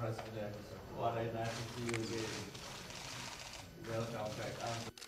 President, what an you is. Welcome back.